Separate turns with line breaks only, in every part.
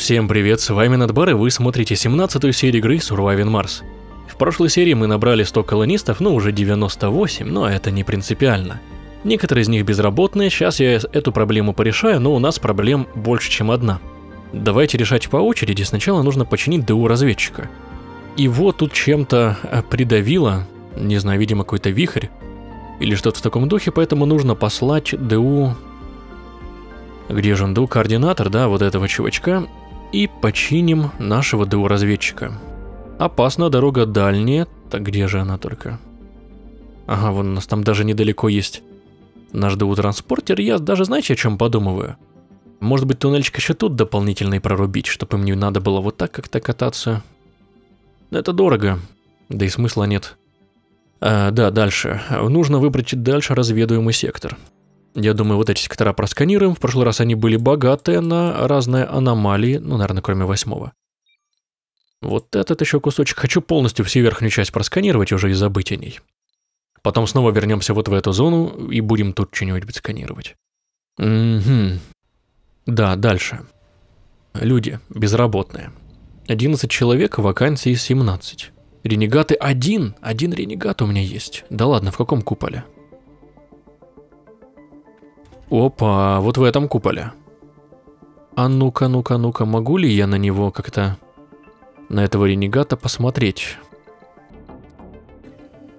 Всем привет, с вами Надбар, и вы смотрите 17-ю серию игры Surviving Mars. В прошлой серии мы набрали 100 колонистов, ну уже 98, но это не принципиально. Некоторые из них безработные, сейчас я эту проблему порешаю, но у нас проблем больше, чем одна. Давайте решать по очереди, сначала нужно починить ДУ разведчика. Его тут чем-то э, придавило, не знаю, видимо какой-то вихрь, или что-то в таком духе, поэтому нужно послать ДУ... Где же он, ДУ координатор, да, вот этого чувачка, и починим нашего ДУ-разведчика. Опасна дорога дальняя. Так где же она только? Ага, вон у нас там даже недалеко есть наш ДУ-транспортер. Я даже знаете, о чем подумываю? Может быть, туннельчик еще тут дополнительный прорубить, чтобы им не надо было вот так как-то кататься. Это дорого, да и смысла нет. А, да, дальше. Нужно выбрать дальше разведуемый сектор. Я думаю, вот эти сектора просканируем. В прошлый раз они были богатые на разные аномалии, ну, наверное, кроме восьмого. Вот этот еще кусочек. Хочу полностью всю верхнюю часть просканировать уже и забыть о ней. Потом снова вернемся вот в эту зону и будем тут что-нибудь сканировать. Угу. Да, дальше. Люди безработные. 11 человек, вакансии 17. Ренегаты один. Один ренегат у меня есть. Да ладно, в каком куполе? Опа, вот в этом куполе. А ну-ка, ну-ка, ну-ка, могу ли я на него как-то... На этого ренегата посмотреть?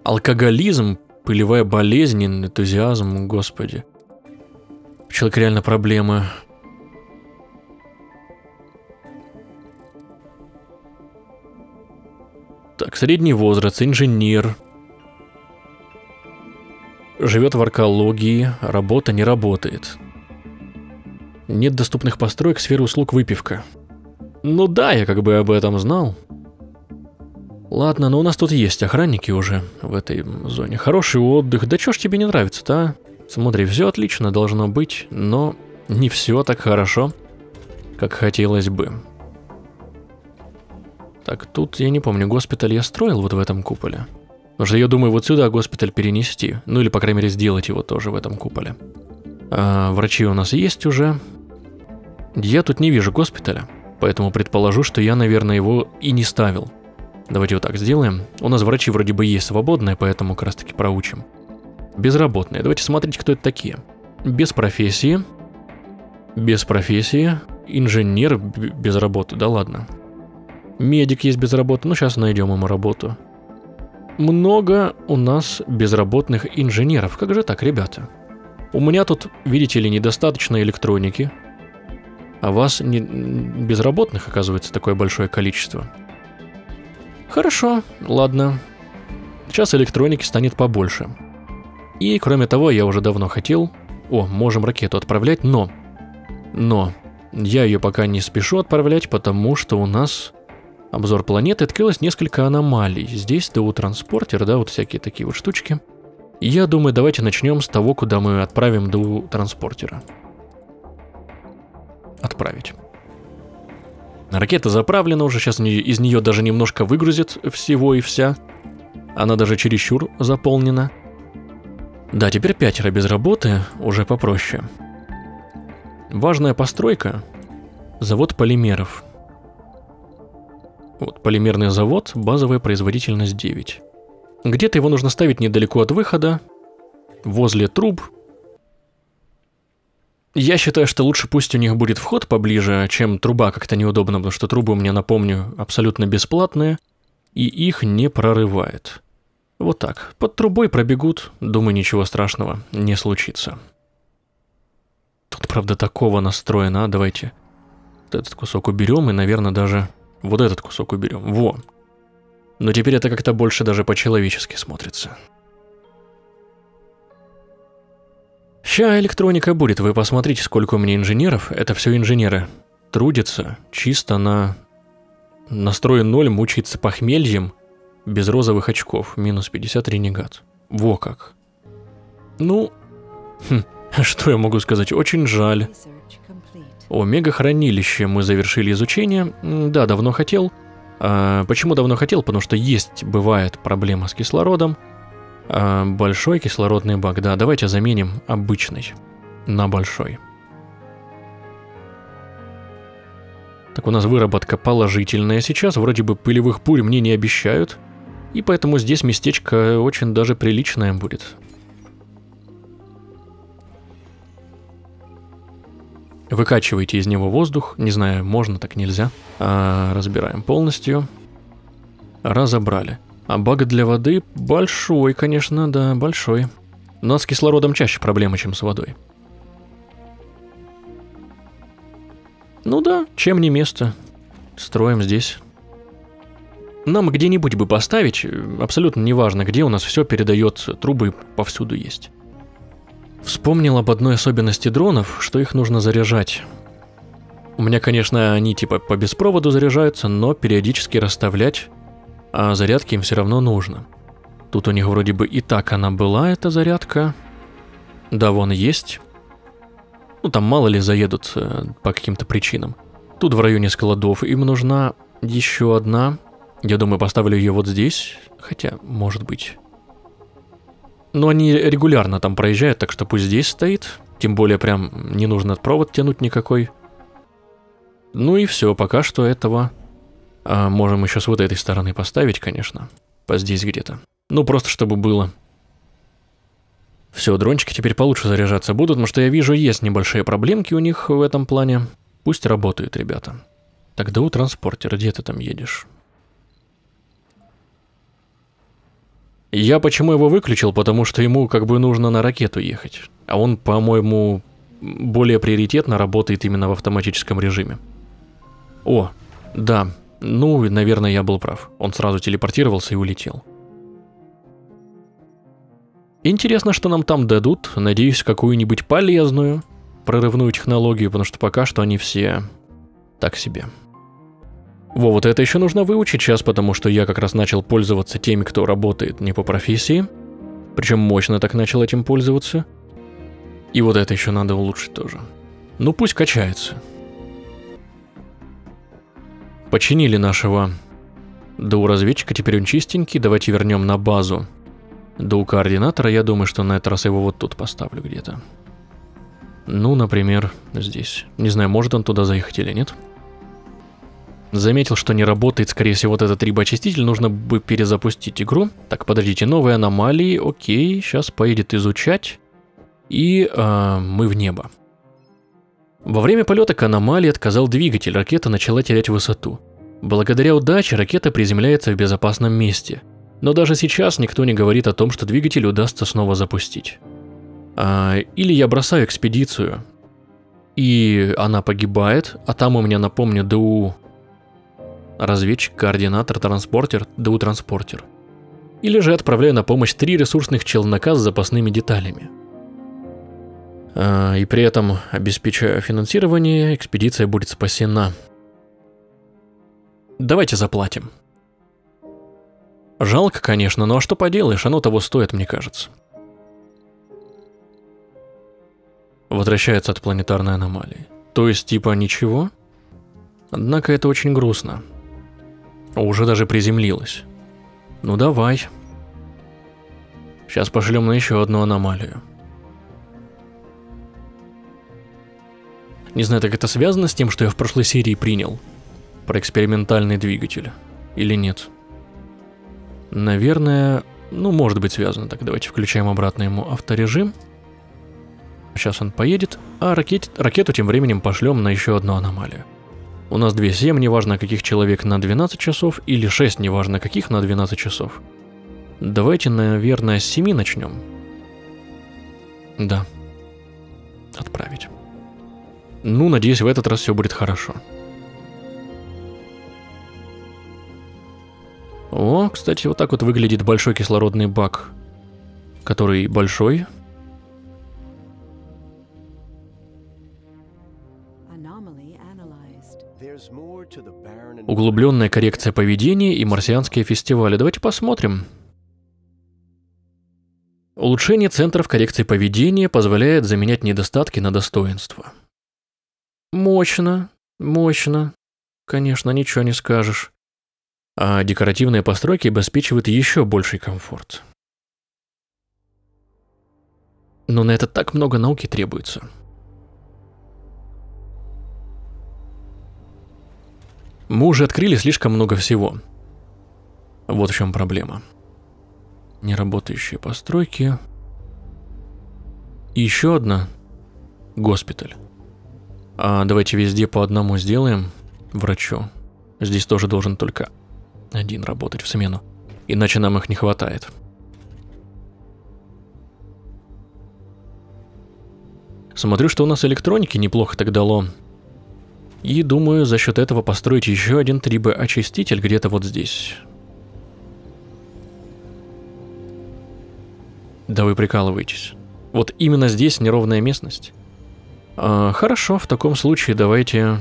Алкоголизм, пылевая болезнь, энтузиазм, господи. Человек реально проблемы. Так, средний возраст, инженер, живет в аркологии, работа не работает. Нет доступных построек, сферы услуг выпивка. Ну да, я как бы об этом знал. Ладно, но у нас тут есть охранники уже в этой зоне. Хороший отдых. Да чё ж тебе не нравится-то, а? Смотри, все отлично должно быть, но не все так хорошо, как хотелось бы. Так, тут, я не помню, госпиталь я строил вот в этом куполе. Потому что я думаю вот сюда госпиталь перенести. Ну или, по крайней мере, сделать его тоже в этом куполе. А, врачи у нас есть уже. Я тут не вижу госпиталя. Поэтому предположу, что я, наверное, его и не ставил. Давайте вот так сделаем. У нас врачи вроде бы есть свободные, поэтому как раз таки проучим. Безработные. Давайте смотреть, кто это такие. Без профессии. Без профессии. Инженер без работы. Да ладно. Медик есть без работы. Ну, сейчас найдем ему работу много у нас безработных инженеров. Как же так, ребята? У меня тут, видите ли, недостаточно электроники. А вас не... безработных, оказывается, такое большое количество. Хорошо, ладно. Сейчас электроники станет побольше. И, кроме того, я уже давно хотел... О, можем ракету отправлять, но... Но... Я ее пока не спешу отправлять, потому что у нас обзор планеты, открылось несколько аномалий. Здесь ДУ-транспортер, да, вот всякие такие вот штучки. я думаю, давайте начнем с того, куда мы отправим ДУ-транспортера. Отправить. Ракета заправлена уже, сейчас из нее даже немножко выгрузит всего и вся. Она даже чересчур заполнена. Да, теперь пятеро без работы, уже попроще. Важная постройка. Завод полимеров – вот, полимерный завод, базовая производительность 9. Где-то его нужно ставить недалеко от выхода, возле труб. Я считаю, что лучше пусть у них будет вход поближе, чем труба как-то неудобно, потому что трубы у меня, напомню, абсолютно бесплатные, и их не прорывает. Вот так, под трубой пробегут, думаю, ничего страшного не случится. Тут, правда, такого настроено, а давайте этот кусок уберем и, наверное, даже вот этот кусок уберем. Во. Но теперь это как-то больше даже по-человечески смотрится. Ща электроника будет, вы посмотрите, сколько у меня инженеров. Это все инженеры. Трудятся чисто на... Настрой 0, мучается похмельем, без розовых очков, минус 50 ренегат. Во как. Ну, хм, что я могу сказать, очень жаль. О мегахранилище мы завершили изучение. Да, давно хотел. А, почему давно хотел? Потому что есть, бывает, проблема с кислородом. А, большой кислородный бак. Да, давайте заменим обычный на большой. Так у нас выработка положительная сейчас, вроде бы пылевых бурь мне не обещают, и поэтому здесь местечко очень даже приличное будет. Выкачивайте из него воздух, не знаю, можно, так нельзя. А, разбираем полностью. Разобрали. А баг для воды большой, конечно, да, большой. Но с кислородом чаще проблемы, чем с водой. Ну да, чем не место. Строим здесь. Нам где-нибудь бы поставить, абсолютно неважно где, у нас все передается, трубы повсюду есть. Вспомнил об одной особенности дронов, что их нужно заряжать. У меня, конечно, они типа по беспроводу заряжаются, но периодически расставлять, а зарядки им все равно нужно. Тут у них вроде бы и так она была, эта зарядка. Да, вон есть. Ну, там мало ли заедут э, по каким-то причинам. Тут в районе складов им нужна еще одна. Я думаю, поставлю ее вот здесь. Хотя, может быть. Но они регулярно там проезжают, так что пусть здесь стоит. Тем более прям не нужно провод тянуть никакой. Ну и все, пока что этого. А можем еще с вот этой стороны поставить, конечно. По здесь где-то. Ну просто чтобы было. Все, дрончики теперь получше заряжаться будут, потому что я вижу, есть небольшие проблемки у них в этом плане. Пусть работают, ребята. Тогда у транспортера, где ты там едешь? Я почему его выключил? Потому что ему как бы нужно на ракету ехать. А он, по-моему, более приоритетно работает именно в автоматическом режиме. О, да, ну, наверное, я был прав. Он сразу телепортировался и улетел. Интересно, что нам там дадут. Надеюсь, какую-нибудь полезную, прорывную технологию, потому что пока что они все так себе. Во, вот это еще нужно выучить сейчас, потому что я как раз начал пользоваться теми, кто работает не по профессии. Причем мощно так начал этим пользоваться. И вот это еще надо улучшить тоже. Ну пусть качается. Починили нашего ДУ-разведчика, теперь он чистенький. Давайте вернем на базу ДУ-координатора. Я думаю, что на этот раз его вот тут поставлю где-то. Ну, например, здесь. Не знаю, может он туда заехать или нет. Нет. Заметил, что не работает, скорее всего, вот этот рибоочиститель, нужно бы перезапустить игру. Так, подождите, новые аномалии, окей, сейчас поедет изучать. И э, мы в небо. Во время полета к аномалии отказал двигатель, ракета начала терять высоту. Благодаря удаче ракета приземляется в безопасном месте. Но даже сейчас никто не говорит о том, что двигатель удастся снова запустить. А, или я бросаю экспедицию, и она погибает, а там у меня, напомню, ДУ разведчик, координатор, транспортер, ДУ-транспортер. Или же отправляю на помощь три ресурсных челнока с запасными деталями. А, и при этом, обеспечивая финансирование, экспедиция будет спасена. Давайте заплатим. Жалко, конечно, но а что поделаешь, оно того стоит, мне кажется. Возвращается от планетарной аномалии. То есть, типа, ничего? Однако это очень грустно. Уже даже приземлилась. Ну давай. Сейчас пошлем на еще одну аномалию. Не знаю, так это связано с тем, что я в прошлой серии принял? Про экспериментальный двигатель. Или нет? Наверное, ну может быть связано. Так, давайте включаем обратно ему авторежим. Сейчас он поедет, а ракет, ракету тем временем пошлем на еще одну аномалию. У нас две 7, неважно каких человек на 12 часов, или 6, неважно каких на 12 часов. Давайте, наверное, с 7 начнем. Да. Отправить. Ну, надеюсь, в этот раз все будет хорошо. О, кстати, вот так вот выглядит большой кислородный бак. Который большой, Углубленная коррекция поведения и марсианские фестивали. Давайте посмотрим. Улучшение центров коррекции поведения позволяет заменять недостатки на достоинства. Мощно, мощно. Конечно, ничего не скажешь. А декоративные постройки обеспечивают еще больший комфорт. Но на это так много науки требуется. Мы уже открыли слишком много всего. Вот в чем проблема. Неработающие постройки. И еще одна. Госпиталь. А давайте везде по одному сделаем врачу. Здесь тоже должен только один работать в смену. Иначе нам их не хватает. Смотрю, что у нас электроники неплохо так дало. И думаю, за счет этого построить еще один 3B очиститель где-то вот здесь. Да вы прикалываетесь. Вот именно здесь неровная местность. А, хорошо, в таком случае давайте...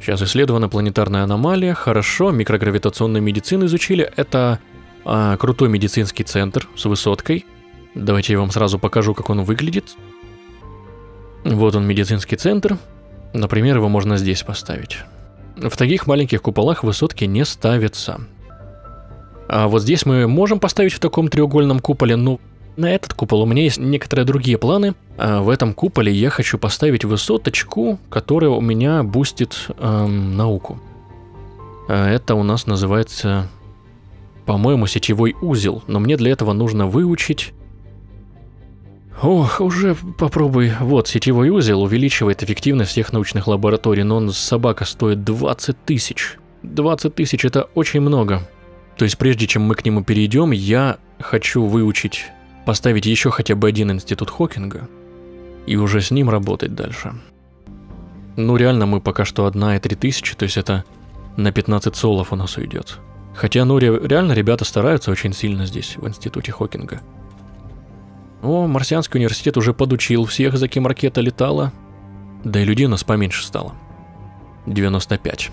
Сейчас исследована планетарная аномалия. Хорошо, микрогравитационную медицину изучили. Это а, крутой медицинский центр с высоткой. Давайте я вам сразу покажу, как он выглядит. Вот он, медицинский центр. Например, его можно здесь поставить. В таких маленьких куполах высотки не ставятся. А вот здесь мы можем поставить в таком треугольном куполе, но на этот купол у меня есть некоторые другие планы. А в этом куполе я хочу поставить высоточку, которая у меня бустит эм, науку. А это у нас называется, по-моему, сетевой узел, но мне для этого нужно выучить Ох, уже попробуй. Вот, сетевой узел увеличивает эффективность всех научных лабораторий, но он собака стоит 20 тысяч. 20 тысяч это очень много. То есть прежде чем мы к нему перейдем, я хочу выучить, поставить еще хотя бы один институт Хокинга и уже с ним работать дальше. Ну реально мы пока что одна и три тысячи, то есть это на 15 солов у нас уйдет. Хотя, ну реально ребята стараются очень сильно здесь, в институте Хокинга. О, Марсианский университет уже подучил всех, за кем ракета летала. Да и людей у нас поменьше стало. 95.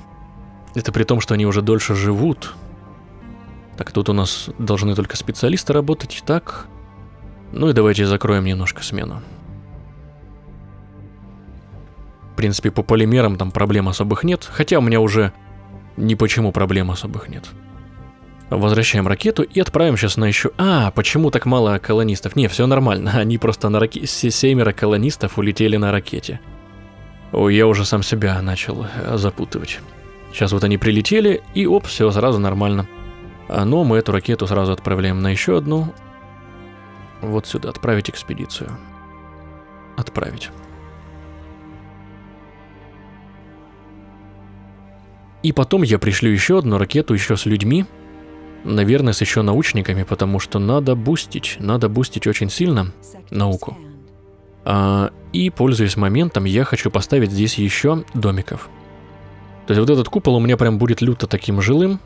Это при том, что они уже дольше живут. Так, тут у нас должны только специалисты работать. Так. Ну и давайте закроем немножко смену. В принципе, по полимерам там проблем особых нет. Хотя у меня уже ни почему проблем особых нет. Возвращаем ракету и отправим сейчас на еще... А, почему так мало колонистов? Не, все нормально, они просто на ракете... Семеро колонистов улетели на ракете. Ой, я уже сам себя начал э, запутывать. Сейчас вот они прилетели, и оп, все сразу нормально. А, но мы эту ракету сразу отправляем на еще одну. Вот сюда, отправить экспедицию. Отправить. И потом я пришлю еще одну ракету еще с людьми, Наверное, с еще научниками, потому что надо бустить, надо бустить очень сильно науку. А, и, пользуясь моментом, я хочу поставить здесь еще домиков. То есть вот этот купол у меня прям будет люто таким жилым.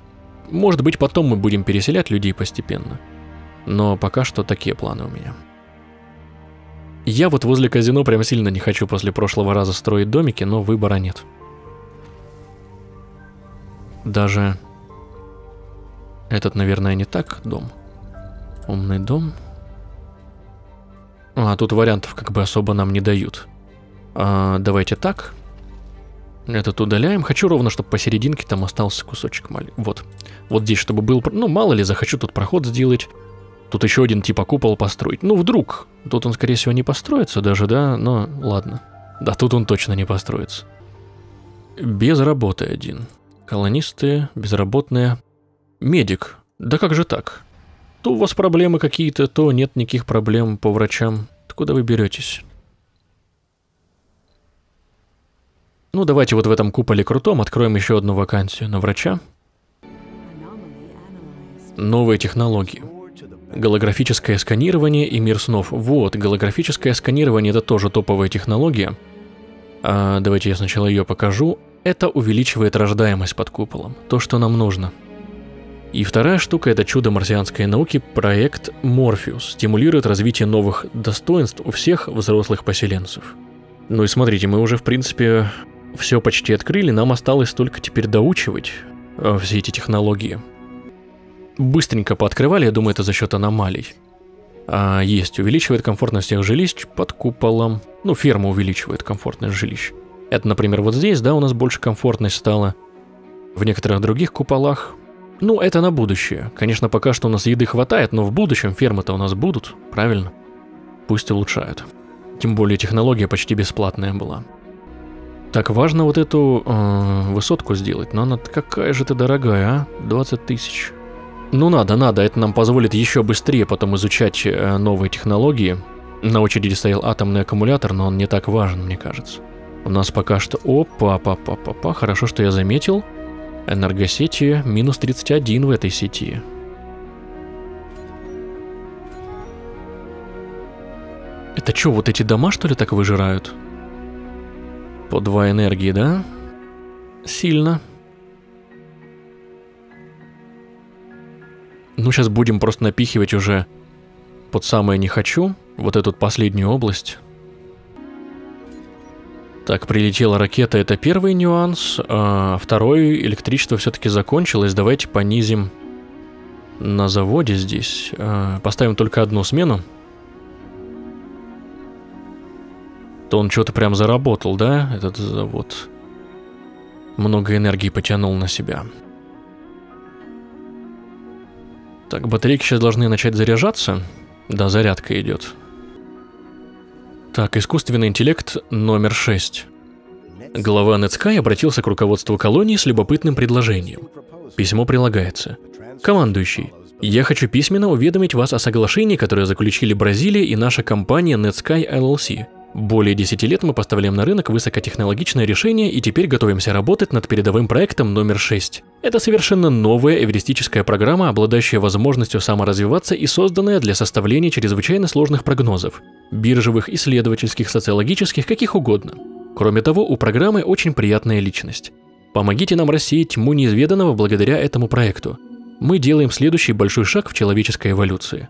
Может быть, потом мы будем переселять людей постепенно. Но пока что такие планы у меня. Я вот возле казино прям сильно не хочу после прошлого раза строить домики, но выбора нет. Даже этот, наверное, не так дом. Умный дом. А, тут вариантов как бы особо нам не дают. А, давайте так. Этот удаляем. Хочу ровно, чтобы посерединке там остался кусочек маленький. Вот. Вот здесь, чтобы был... Ну, мало ли, захочу тут проход сделать. Тут еще один типа купол построить. Ну, вдруг. Тут он, скорее всего, не построится даже, да? Но ладно. Да, тут он точно не построится. Без работы один. Колонисты, безработные. Медик. Да как же так? То у вас проблемы какие-то, то нет никаких проблем по врачам. Куда вы беретесь? Ну, давайте вот в этом куполе крутом откроем еще одну вакансию на врача. Новые технологии. Голографическое сканирование и мир снов. Вот, голографическое сканирование это тоже топовая технология. А, давайте я сначала ее покажу. Это увеличивает рождаемость под куполом. То, что нам нужно. И вторая штука – это чудо марсианской науки – проект Морфеус. Стимулирует развитие новых достоинств у всех взрослых поселенцев. Ну и смотрите, мы уже, в принципе, все почти открыли, нам осталось только теперь доучивать э, все эти технологии. Быстренько пооткрывали, я думаю, это за счет аномалий. А, есть, увеличивает комфортность всех жилищ под куполом. Ну, ферма увеличивает комфортность жилищ. Это, например, вот здесь, да, у нас больше комфортность стала. В некоторых других куполах ну, это на будущее. Конечно, пока что у нас еды хватает, но в будущем фермы-то у нас будут, правильно? Пусть улучшают. Тем более технология почти бесплатная была. Так, важно вот эту э, высотку сделать, но она какая же ты дорогая, а? 20 тысяч. Ну надо, надо, это нам позволит еще быстрее потом изучать э, новые технологии. На очереди стоял атомный аккумулятор, но он не так важен, мне кажется. У нас пока что... Опа, папа, папа, хорошо, что я заметил. Энергосети минус 31 в этой сети. Это что, вот эти дома, что ли, так выжирают? По два энергии, да? Сильно. Ну, сейчас будем просто напихивать уже под самое «не хочу», вот эту последнюю область. Так, прилетела ракета, это первый нюанс. А второй, электричество все-таки закончилось. Давайте понизим на заводе здесь. А, поставим только одну смену. То он что-то прям заработал, да, этот завод. Много энергии потянул на себя. Так, батарейки сейчас должны начать заряжаться. Да, зарядка идет. Так, искусственный интеллект номер 6. Глава Нетскай обратился к руководству колонии с любопытным предложением. Письмо прилагается. Командующий, я хочу письменно уведомить вас о соглашении, которое заключили Бразилия и наша компания Netsky LLC – более 10 лет мы поставляем на рынок высокотехнологичное решение и теперь готовимся работать над передовым проектом номер 6. Это совершенно новая эвристическая программа, обладающая возможностью саморазвиваться и созданная для составления чрезвычайно сложных прогнозов – биржевых, исследовательских, социологических, каких угодно. Кроме того, у программы очень приятная личность. Помогите нам рассеять тьму неизведанного благодаря этому проекту. Мы делаем следующий большой шаг в человеческой эволюции.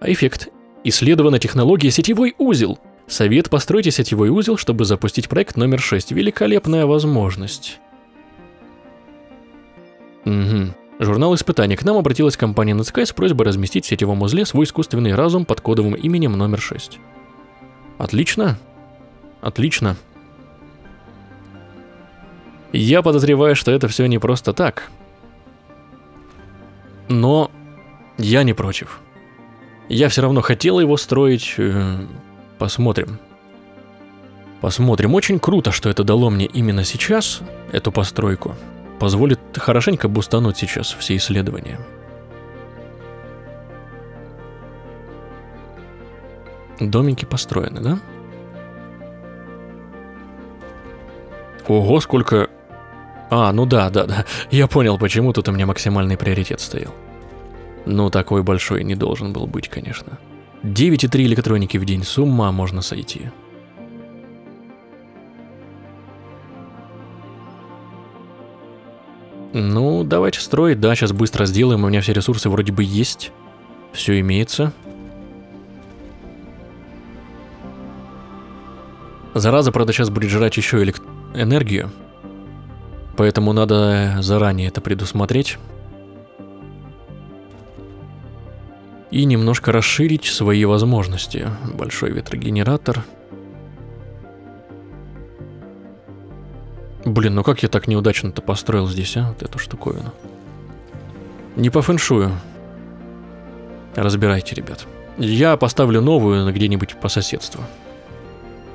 А эффект. Исследована технология сетевой узел – Совет постройте сетевой узел, чтобы запустить проект номер 6. Великолепная возможность. Угу. Журнал испытаний. К нам обратилась компания Netsky с просьбой разместить в сетевом узле свой искусственный разум под кодовым именем номер 6. Отлично. Отлично. Я подозреваю, что это все не просто так. Но я не против. Я все равно хотел его строить, э, Посмотрим. Посмотрим. Очень круто, что это дало мне именно сейчас, эту постройку. Позволит хорошенько бустануть сейчас все исследования. Домики построены, да? Ого, сколько... А, ну да, да, да. Я понял, почему тут у меня максимальный приоритет стоял. Ну, такой большой не должен был быть, конечно. 9,3 электроники в день, с ума можно сойти. Ну, давайте строить, да, сейчас быстро сделаем, у меня все ресурсы вроде бы есть. Все имеется. Зараза, правда, сейчас будет жрать еще элект... энергию. Поэтому надо заранее это предусмотреть. И немножко расширить свои возможности. Большой ветрогенератор. Блин, ну как я так неудачно-то построил здесь, а, вот эту штуковину. Не по фэншую. Разбирайте, ребят. Я поставлю новую где-нибудь по соседству.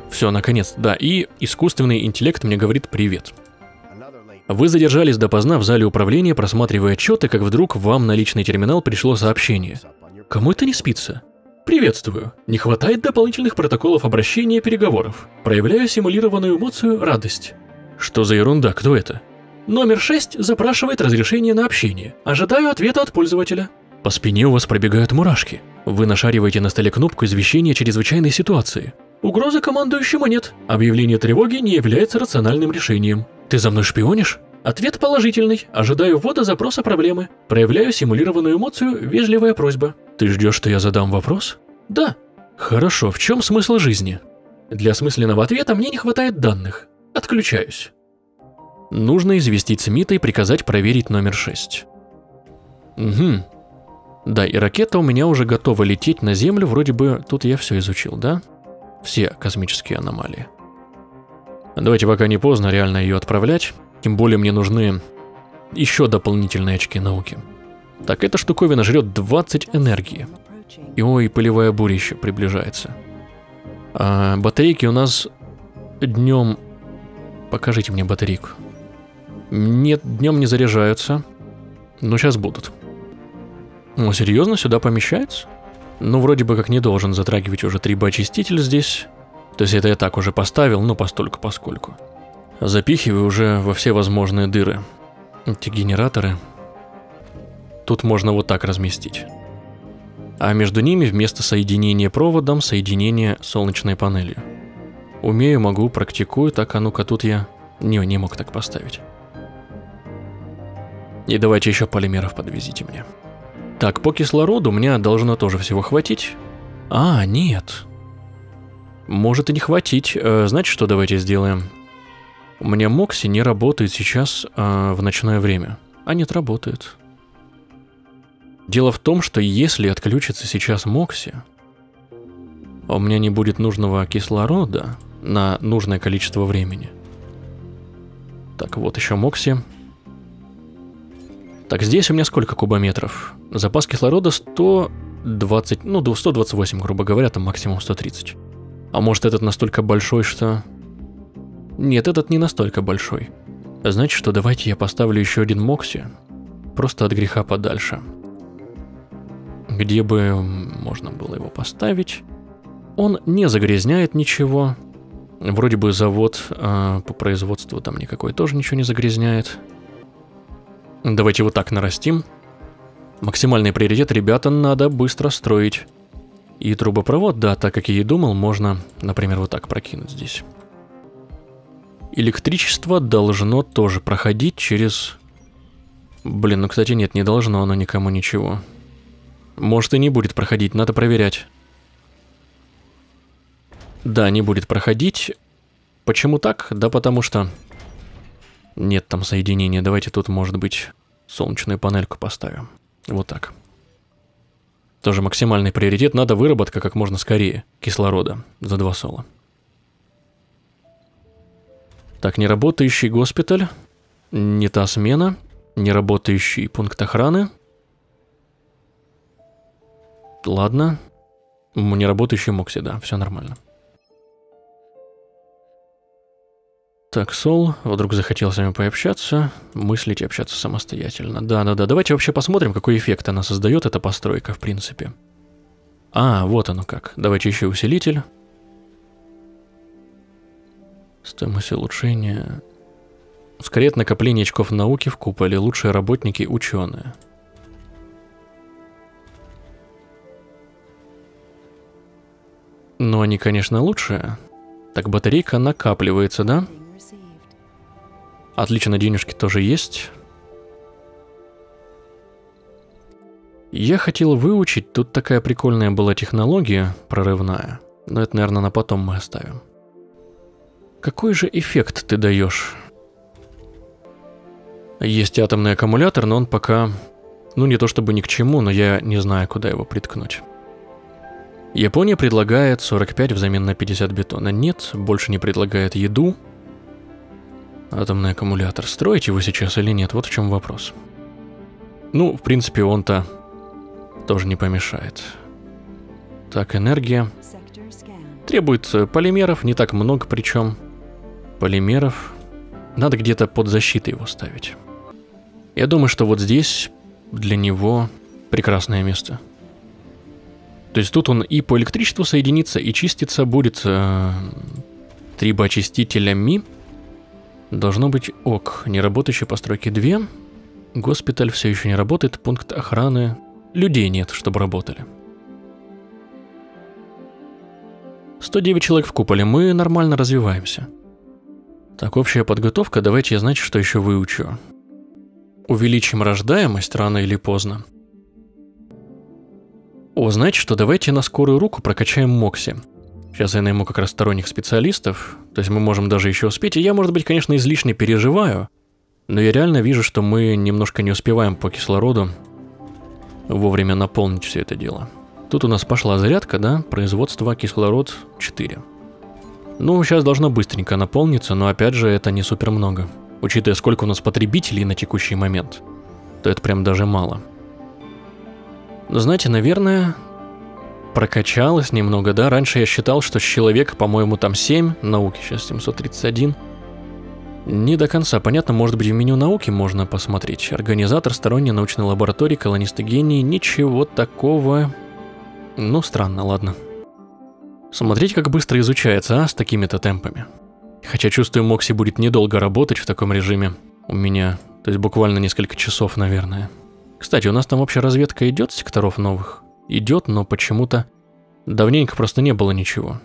Все, наконец, да, и искусственный интеллект мне говорит привет. Вы задержались допоздна в зале управления, просматривая отчеты, как вдруг вам на личный терминал пришло сообщение – Кому это не спится? Приветствую. Не хватает дополнительных протоколов обращения и переговоров. Проявляю симулированную эмоцию радость. Что за ерунда, кто это? Номер 6 запрашивает разрешение на общение. Ожидаю ответа от пользователя. По спине у вас пробегают мурашки. Вы нашариваете на столе кнопку извещения чрезвычайной ситуации. Угрозы командующему нет. Объявление тревоги не является рациональным решением. Ты за мной шпионишь? Ответ положительный. Ожидаю ввода запроса проблемы. Проявляю симулированную эмоцию, вежливая просьба. Ты ждешь, что я задам вопрос? Да. Хорошо, в чем смысл жизни? Для осмысленного ответа мне не хватает данных. Отключаюсь. Нужно известить Смита и приказать проверить номер 6. Угу. Да, и ракета у меня уже готова лететь на Землю, вроде бы тут я все изучил, да? Все космические аномалии. Давайте пока не поздно реально ее отправлять. Тем более мне нужны еще дополнительные очки науки. Так, эта штуковина жрет 20 энергии. И ой, пылевая буря еще приближается. А батарейки у нас днем Покажите мне батарейку. Нет, днем не заряжаются. Но сейчас будут. Ну, серьезно, сюда помещается? Ну, вроде бы как не должен затрагивать уже 3B-очиститель здесь. То есть это я так уже поставил, ну, постольку поскольку. Запихиваю уже во все возможные дыры. Эти генераторы. Тут можно вот так разместить. А между ними вместо соединения проводом соединение солнечной панелью. Умею, могу, практикую, так, а ну-ка тут я не, не мог так поставить. И давайте еще полимеров подвезите мне. Так, по кислороду меня должно тоже всего хватить. А, нет. Может и не хватить. Э, значит, что давайте сделаем? У меня Мокси не работает сейчас э, в ночное время. А нет, работает. Дело в том, что если отключится сейчас Мокси, у меня не будет нужного кислорода на нужное количество времени. Так, вот еще Мокси. Так, здесь у меня сколько кубометров? Запас кислорода 120, ну, 128, грубо говоря, там максимум 130. А может этот настолько большой, что... Нет, этот не настолько большой. Значит, что давайте я поставлю еще один Мокси. Просто от греха подальше. Где бы можно было его поставить? Он не загрязняет ничего. Вроде бы завод э, по производству там никакой тоже ничего не загрязняет. Давайте вот так нарастим. Максимальный приоритет, ребята, надо быстро строить. И трубопровод, да, так как я и думал, можно, например, вот так прокинуть здесь. Электричество должно тоже проходить через... Блин, ну, кстати, нет, не должно оно никому ничего. Может и не будет проходить, надо проверять. Да, не будет проходить. Почему так? Да потому что нет там соединения. Давайте тут, может быть, солнечную панельку поставим. Вот так. Тоже максимальный приоритет. Надо выработка как можно скорее кислорода за два сола. Так, неработающий госпиталь. Не та смена. Неработающий пункт охраны. Ладно. Неработающий Мокси, да, все нормально. Так, Сол, вдруг захотел с вами пообщаться, мыслить и общаться самостоятельно. Да-да-да, давайте вообще посмотрим, какой эффект она создает, эта постройка, в принципе. А, вот оно как. Давайте еще усилитель. Стоимость улучшения. Скорее накопление очков науки в куполе, лучшие работники, ученые. Ну, они, конечно, лучшие. Так, батарейка накапливается? Да. Отлично, денежки тоже есть. Я хотел выучить, тут такая прикольная была технология, прорывная, но это, наверное, на потом мы оставим. Какой же эффект ты даешь? Есть атомный аккумулятор, но он пока, ну не то чтобы ни к чему, но я не знаю, куда его приткнуть. Япония предлагает 45 взамен на 50 бетона. Нет, больше не предлагает еду, атомный аккумулятор. Строить его сейчас или нет, вот в чем вопрос. Ну, в принципе, он-то тоже не помешает. Так, энергия. Требует э, полимеров, не так много причем. Полимеров. Надо где-то под защитой его ставить. Я думаю, что вот здесь для него прекрасное место. То есть тут он и по электричеству соединится, и чиститься будет э, трибоочистителями. Должно быть ок. Неработающие постройки 2. Госпиталь все еще не работает. Пункт охраны. Людей нет, чтобы работали. 109 человек в куполе. Мы нормально развиваемся. Так, общая подготовка. Давайте я, значит, что еще выучу. Увеличим рождаемость рано или поздно. О, знаете что, давайте на скорую руку прокачаем Мокси. Сейчас я найму как раз сторонних специалистов, то есть мы можем даже еще успеть. И я, может быть, конечно, излишне переживаю, но я реально вижу, что мы немножко не успеваем по кислороду вовремя наполнить все это дело. Тут у нас пошла зарядка, да, производство кислород 4. Ну, сейчас должно быстренько наполниться, но опять же, это не супер много. Учитывая, сколько у нас потребителей на текущий момент, то это прям даже мало. Но знаете, наверное, прокачалось немного, да? Раньше я считал, что человек, по-моему, там 7 науки, сейчас 731. Не до конца понятно, может быть в меню науки можно посмотреть. Организатор сторонней научной лаборатории, колонисты гении, ничего такого. Ну, странно, ладно. Смотреть, как быстро изучается, а, с такими-то темпами. Хотя чувствую, Мокси будет недолго работать в таком режиме. У меня, то есть буквально несколько часов, наверное. Кстати, у нас там вообще разведка идет секторов новых? Идет, но почему-то давненько просто не было ничего.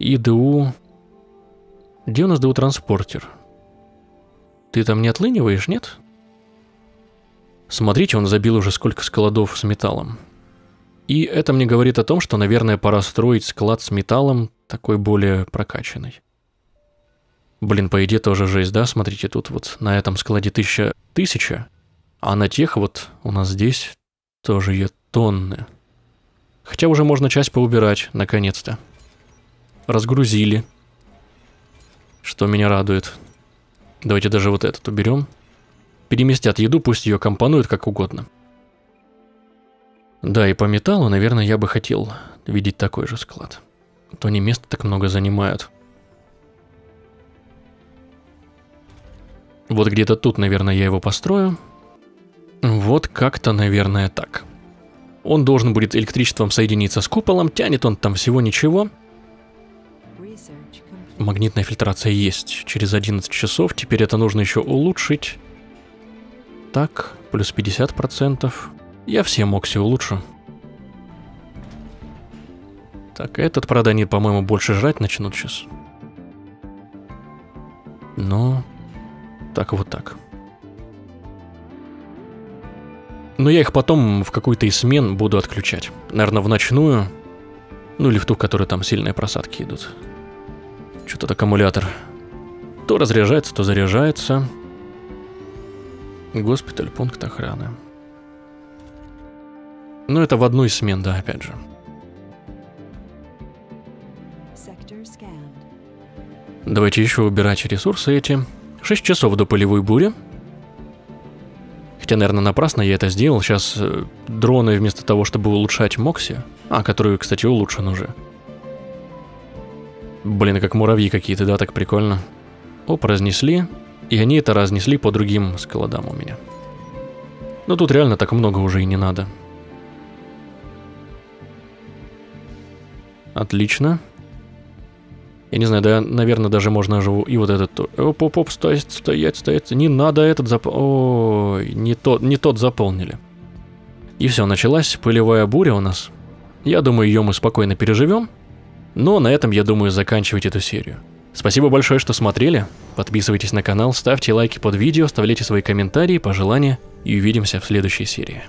И ДУ... Где у нас ДУ-транспортер? Ты там не отлыниваешь, нет? Смотрите, он забил уже сколько складов с металлом. И это мне говорит о том, что, наверное, пора строить склад с металлом такой более прокачанный. Блин, по идее тоже жесть, да? Смотрите, тут вот на этом складе тысяча, тысяча, а на тех вот у нас здесь тоже ее тонны. Хотя уже можно часть поубирать, наконец-то. Разгрузили. Что меня радует. Давайте даже вот этот уберем. Переместят еду, пусть ее компонуют как угодно. Да, и по металлу, наверное, я бы хотел видеть такой же склад. А то они места так много занимают. Вот где-то тут, наверное, я его построю. Вот как-то, наверное, так. Он должен будет электричеством соединиться с куполом, тянет он там всего ничего. Магнитная фильтрация есть через 11 часов, теперь это нужно еще улучшить. Так, плюс 50%. Я все Мокси улучшу. Так, этот, правда, они, по-моему, больше жрать начнут сейчас. Но... Так, вот так. Но я их потом в какой-то из смен буду отключать. Наверное, в ночную. Ну или в ту, в которой там сильные просадки идут. Что-то аккумулятор. То разряжается, то заряжается. Госпиталь, пункт охраны. Ну, это в одну из смен, да, опять же. Давайте еще убирать ресурсы эти. 6 часов до полевой бури. Хотя, наверное, напрасно я это сделал. Сейчас э, дроны вместо того, чтобы улучшать Мокси, а, который, кстати, улучшен уже. Блин, как муравьи какие-то, да, так прикольно. Оп, разнесли. И они это разнесли по другим складам у меня. Но тут реально так много уже и не надо. Отлично. Я не знаю, да, наверное, даже можно живу и вот этот... Оп-оп-оп, стоять, стоять, стоять. Не надо этот зап... Ой, не тот, не тот заполнили. И все, началась пылевая буря у нас. Я думаю, ее мы спокойно переживем. Но на этом, я думаю, заканчивать эту серию. Спасибо большое, что смотрели. Подписывайтесь на канал, ставьте лайки под видео, оставляйте свои комментарии, пожелания. И увидимся в следующей серии.